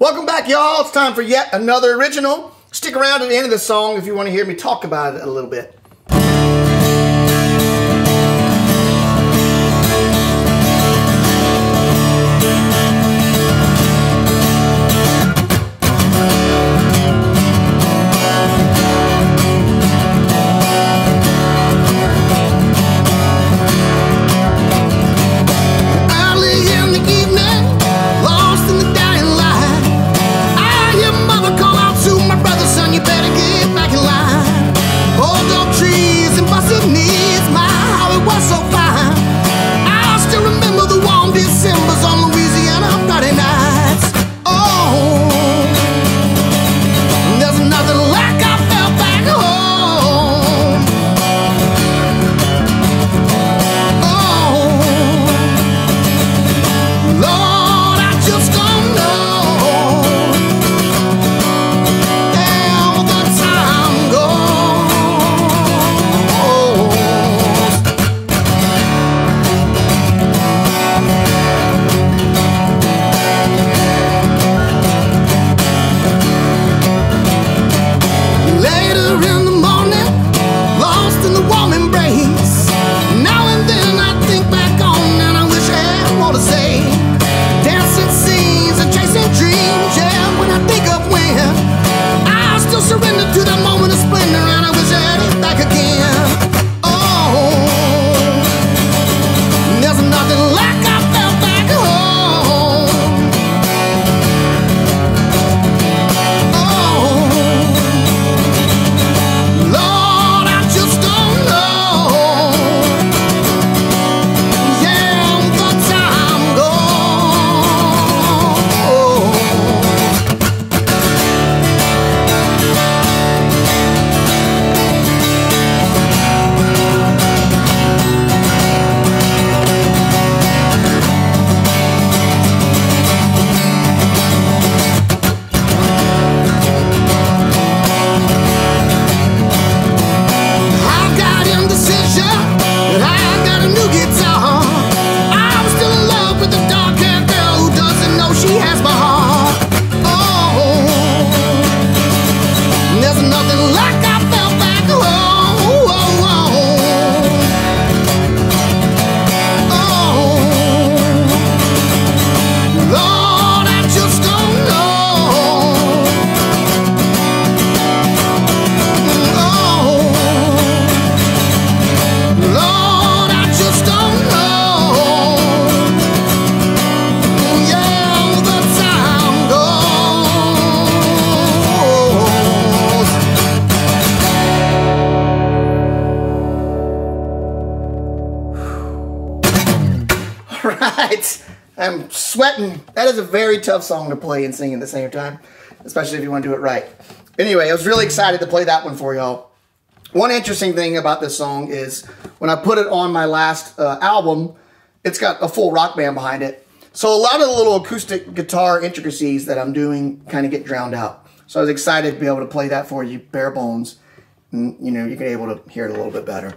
Welcome back, y'all. It's time for yet another original. Stick around at the end of the song if you want to hear me talk about it a little bit. Right. I'm sweating. That is a very tough song to play and sing at the same time, especially if you want to do it right. Anyway, I was really excited to play that one for y'all. One interesting thing about this song is when I put it on my last uh, album, it's got a full rock band behind it. So a lot of the little acoustic guitar intricacies that I'm doing kind of get drowned out. So I was excited to be able to play that for you bare bones. And, you know, you can be able to hear it a little bit better.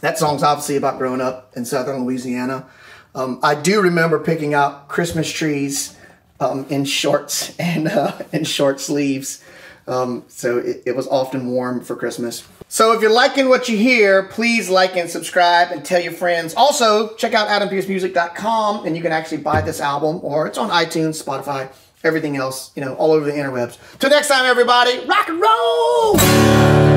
That song's obviously about growing up in southern Louisiana. Um, I do remember picking out Christmas trees um, in shorts and uh, in short sleeves. Um, so it, it, was often warm for Christmas. So if you're liking what you hear, please like and subscribe and tell your friends. Also, check out AdamPearceMusic.com and you can actually buy this album or it's on iTunes, Spotify, everything else, you know, all over the interwebs. Till next time, everybody, rock and roll!